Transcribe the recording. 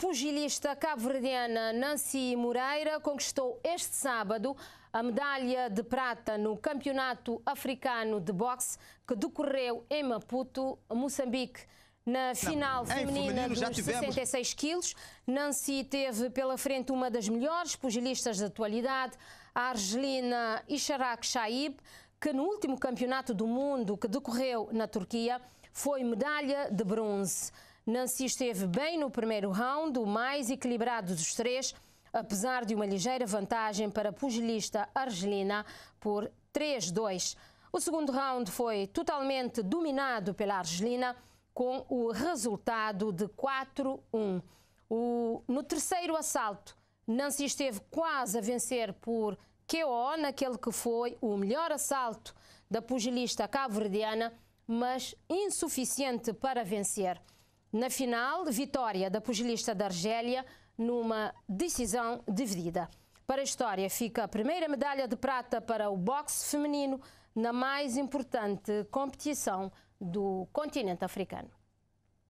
pugilista cabo-verdiana Nancy Moreira conquistou este sábado a medalha de prata no Campeonato Africano de Boxe que decorreu em Maputo, Moçambique. Na final Não, feminina dos tivemos... 66 quilos, Nancy teve pela frente uma das melhores pugilistas da atualidade, a argelina Isharak Shaib, que no último campeonato do mundo que decorreu na Turquia foi medalha de bronze. Nancy esteve bem no primeiro round, o mais equilibrado dos três, apesar de uma ligeira vantagem para a pugilista argelina por 3-2. O segundo round foi totalmente dominado pela argelina, com o resultado de 4-1. No terceiro assalto, Nancy esteve quase a vencer por KO naquele que foi o melhor assalto da pugilista cabo-verdiana, mas insuficiente para vencer. Na final, vitória da pugilista da Argélia numa decisão dividida. Para a história, fica a primeira medalha de prata para o boxe feminino na mais importante competição do continente africano.